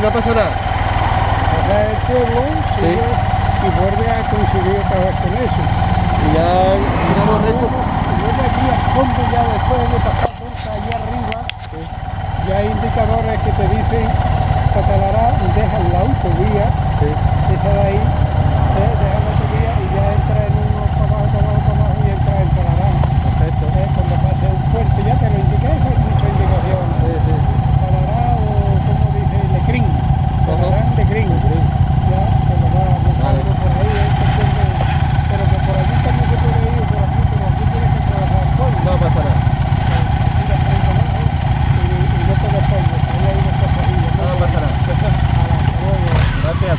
Sí, no pasa nada. Pasa el pueblo Sí. y vuelve a coincidir otra vez con eso. Y ya tiramos recto. Luego aquí al fondo ya después de pasar vuelta allá arriba, ya hay indicadores que te dicen Catalará, dejan la autovía, Sí. esa de ahí, eh, dejan la autovía y ya entra en uno para abajo, para abajo, para abajo y entra en Talarán. Perfecto. Eh, cuando pase un puente, ya te lo indiqué, hay muchas indicaciones. Sí, sí. Talará o como dice, Lecrín, De Green. Ya, se lo va Vale. buscando por ahí, pero que por aquí también se puede ir, por aquí, pero aquí tienes que trabajar todo. No pasa nada. Y, no te despegues, ahí hay ahí, No pasa nada. A. Gracias,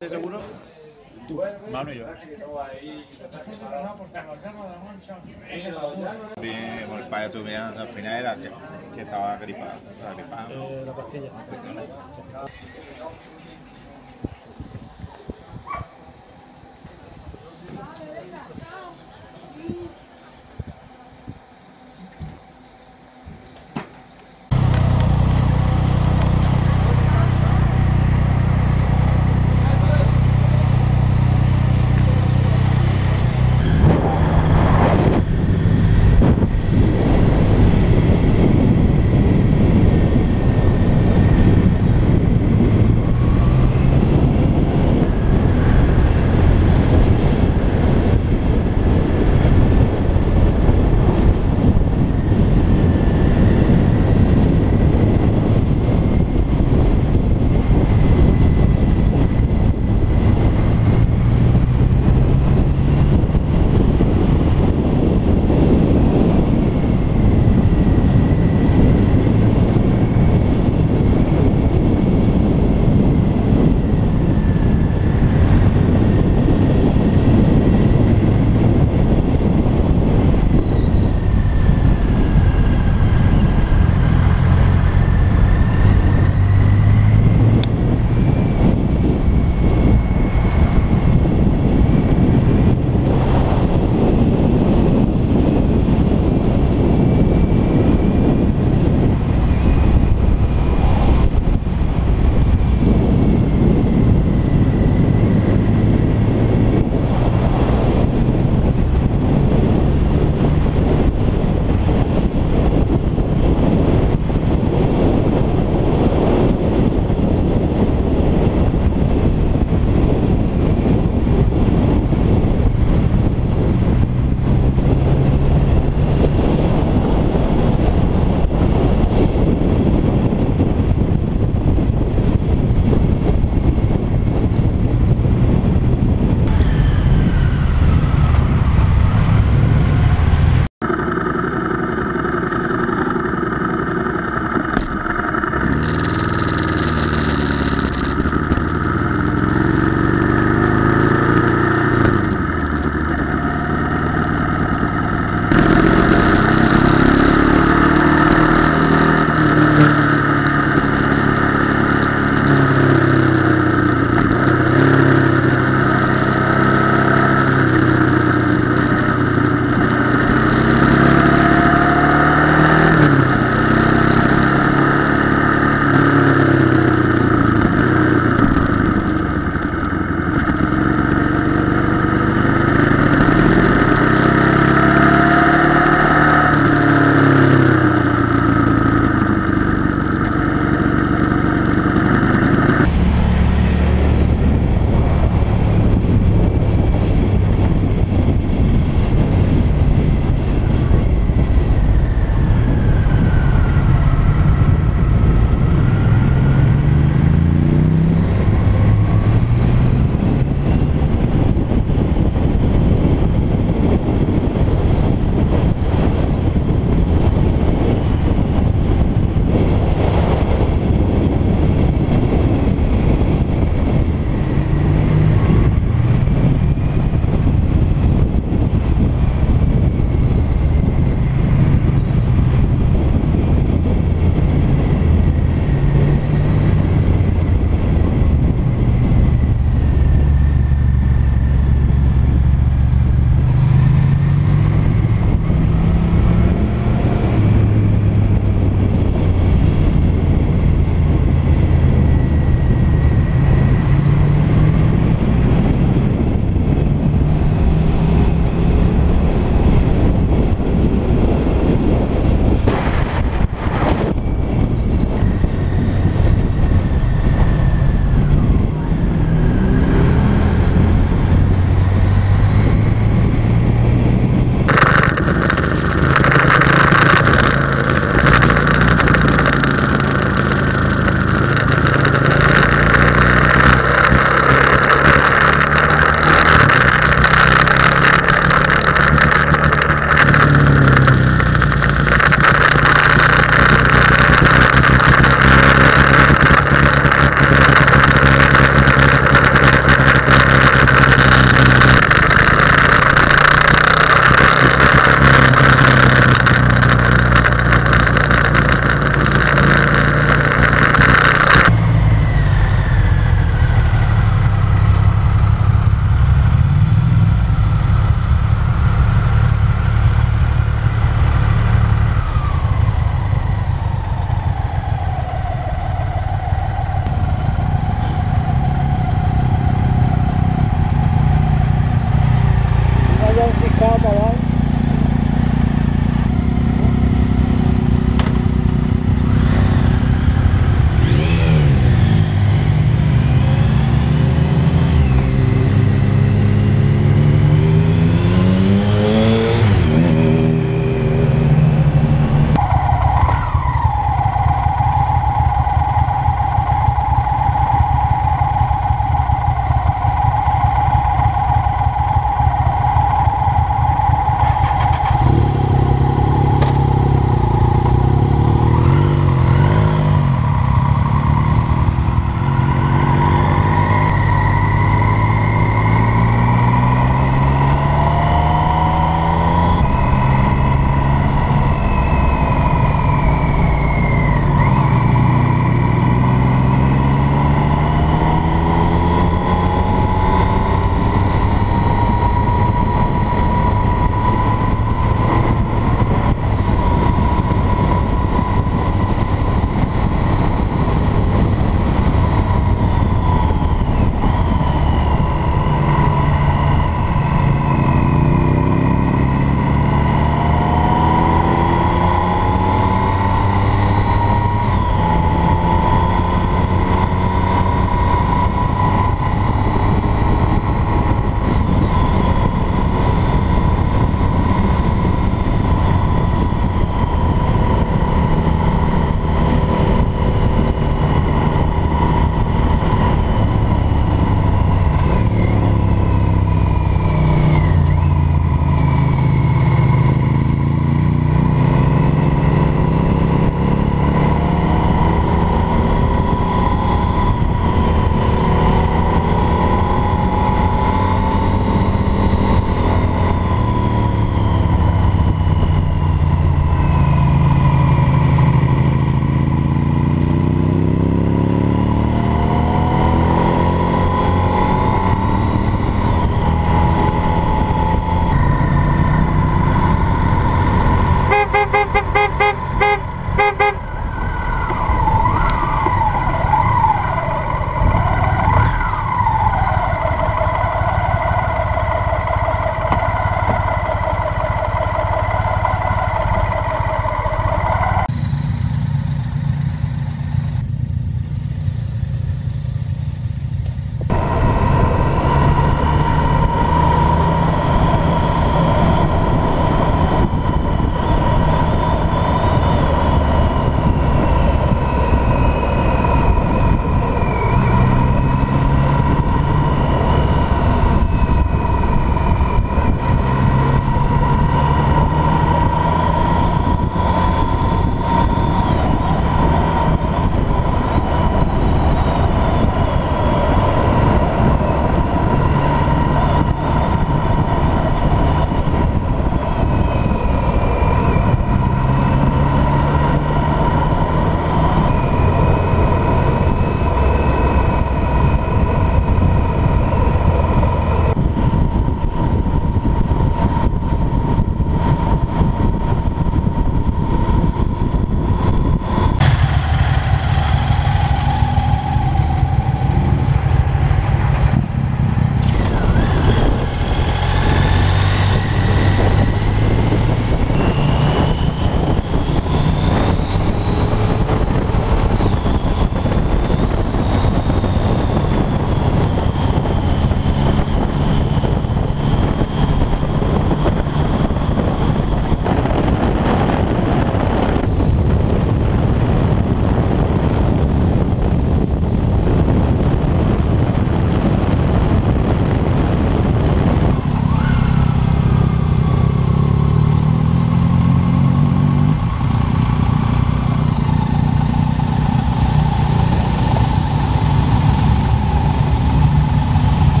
¿Estás seguro? Tú, Manu y yo. Bien, el padre estuvo mirando, al final era que, que estaba gripado. Estaba gripado. la pastilla.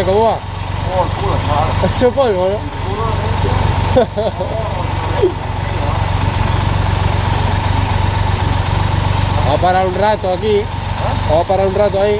Eh, ¿cómo va? Hecho polvo, ¿no? Vamos a parar un rato aquí. A parar un rato ahí.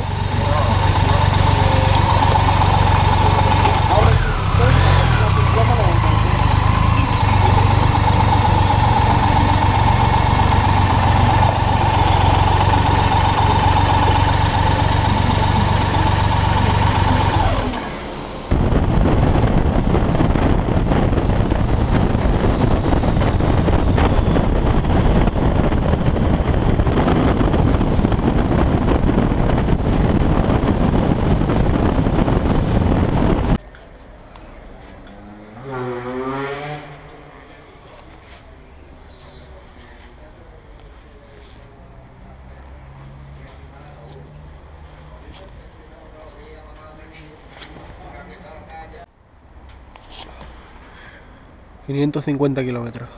...550 kilómetros.